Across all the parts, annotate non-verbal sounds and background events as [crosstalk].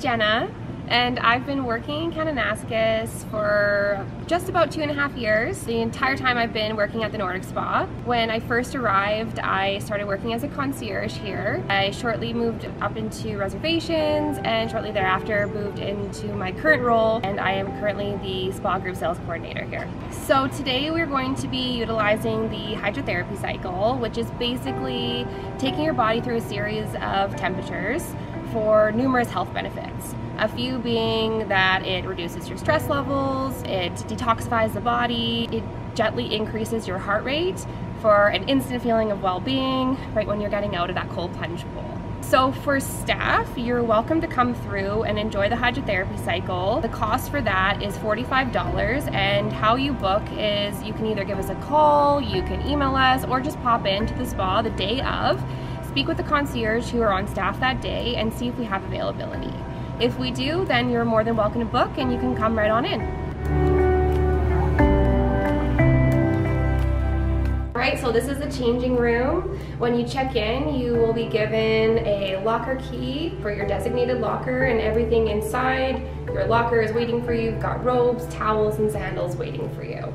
Jenna and I've been working in Kananaskis for just about two and a half years. The entire time I've been working at the Nordic Spa. When I first arrived, I started working as a concierge here. I shortly moved up into reservations and shortly thereafter moved into my current role and I am currently the spa group sales coordinator here. So today we're going to be utilizing the hydrotherapy cycle, which is basically taking your body through a series of temperatures for numerous health benefits. A few being that it reduces your stress levels, it detoxifies the body, it gently increases your heart rate for an instant feeling of well-being right when you're getting out of that cold plunge pool. So for staff, you're welcome to come through and enjoy the hydrotherapy cycle. The cost for that is $45 and how you book is you can either give us a call, you can email us, or just pop into the spa the day of speak with the concierge who are on staff that day and see if we have availability. If we do, then you're more than welcome to book and you can come right on in. Right, so this is the changing room. When you check in, you will be given a locker key for your designated locker and everything inside. Your locker is waiting for you. You've got robes, towels, and sandals waiting for you.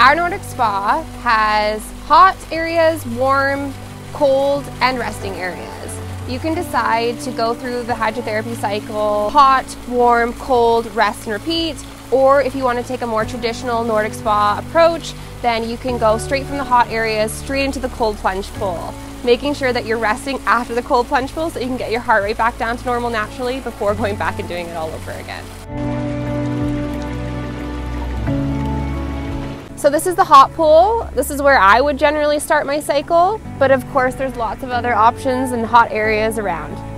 Our Nordic Spa has hot areas, warm, cold, and resting areas. You can decide to go through the hydrotherapy cycle, hot, warm, cold, rest and repeat, or if you want to take a more traditional Nordic Spa approach, then you can go straight from the hot areas straight into the cold plunge pool making sure that you're resting after the cold plunge pool so you can get your heart rate back down to normal naturally before going back and doing it all over again. So this is the hot pool. This is where I would generally start my cycle, but of course there's lots of other options and hot areas around.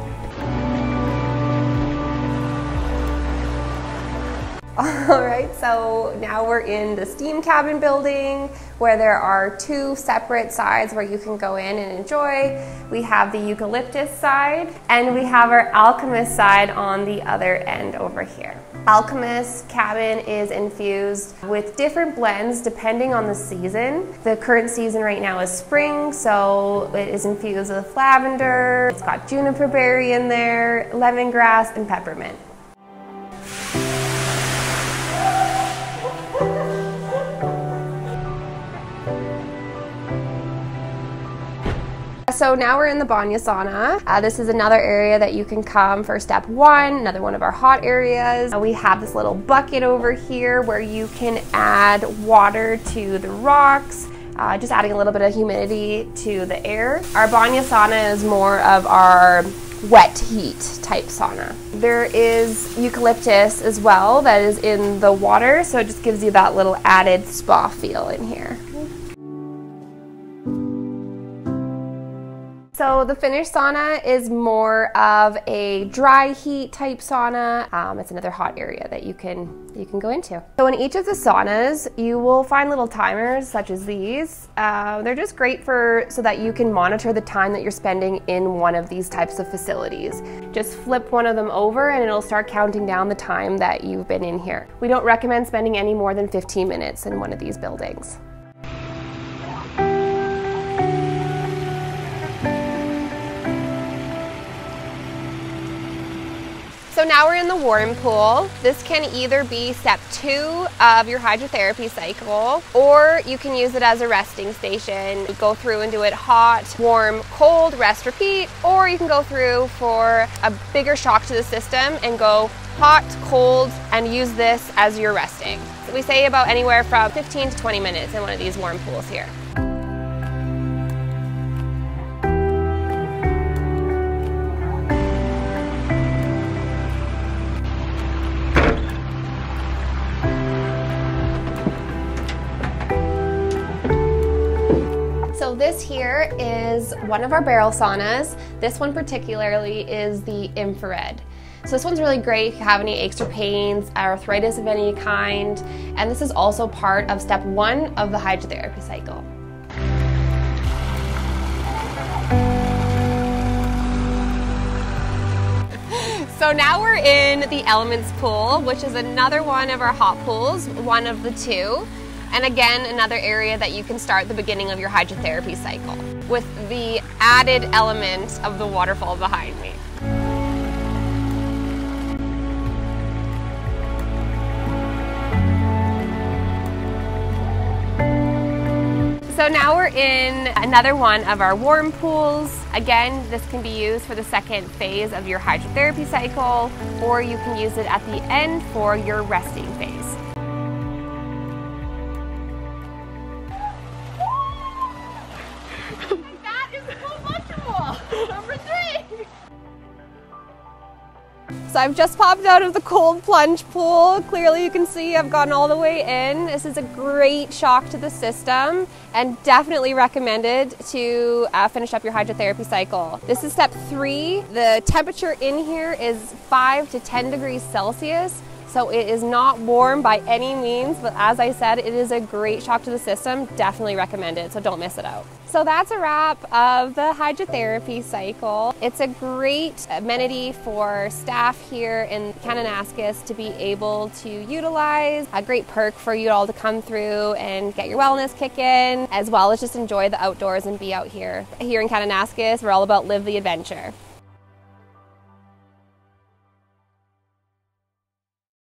[laughs] All right, so now we're in the steam cabin building where there are two separate sides where you can go in and enjoy. We have the eucalyptus side and we have our alchemist side on the other end over here. Alchemist cabin is infused with different blends depending on the season. The current season right now is spring, so it is infused with lavender, it's got juniper berry in there, lemongrass, and peppermint. So now we're in the Banya sauna. Uh, this is another area that you can come for step one, another one of our hot areas. Uh, we have this little bucket over here where you can add water to the rocks. Uh, just adding a little bit of humidity to the air. Our Banya sauna is more of our wet heat type sauna. There is eucalyptus as well that is in the water, so it just gives you that little added spa feel in here. So the Finnish sauna is more of a dry heat type sauna. Um, it's another hot area that you can you can go into. So in each of the saunas, you will find little timers such as these. Uh, they're just great for so that you can monitor the time that you're spending in one of these types of facilities. Just flip one of them over and it'll start counting down the time that you've been in here. We don't recommend spending any more than 15 minutes in one of these buildings. So now we're in the warm pool. This can either be step two of your hydrotherapy cycle, or you can use it as a resting station. You go through and do it hot, warm, cold, rest, repeat, or you can go through for a bigger shock to the system and go hot, cold, and use this as your resting. We say about anywhere from 15 to 20 minutes in one of these warm pools here. So this here is one of our barrel saunas. This one particularly is the infrared. So this one's really great if you have any aches or pains, arthritis of any kind, and this is also part of step one of the hydrotherapy cycle. So now we're in the Elements pool, which is another one of our hot pools, one of the two. And again, another area that you can start the beginning of your hydrotherapy cycle with the added element of the waterfall behind me. So now we're in another one of our warm pools. Again, this can be used for the second phase of your hydrotherapy cycle, or you can use it at the end for your resting phase. Number three. So I've just popped out of the cold plunge pool. Clearly you can see I've gone all the way in. This is a great shock to the system and definitely recommended to uh, finish up your hydrotherapy cycle. This is step three. The temperature in here is five to 10 degrees Celsius. So it is not warm by any means, but as I said, it is a great shock to the system. Definitely recommend it, so don't miss it out. So that's a wrap of the hydrotherapy cycle. It's a great amenity for staff here in Kananaskis to be able to utilize, a great perk for you all to come through and get your wellness kick in, as well as just enjoy the outdoors and be out here. Here in Kananaskis, we're all about live the adventure.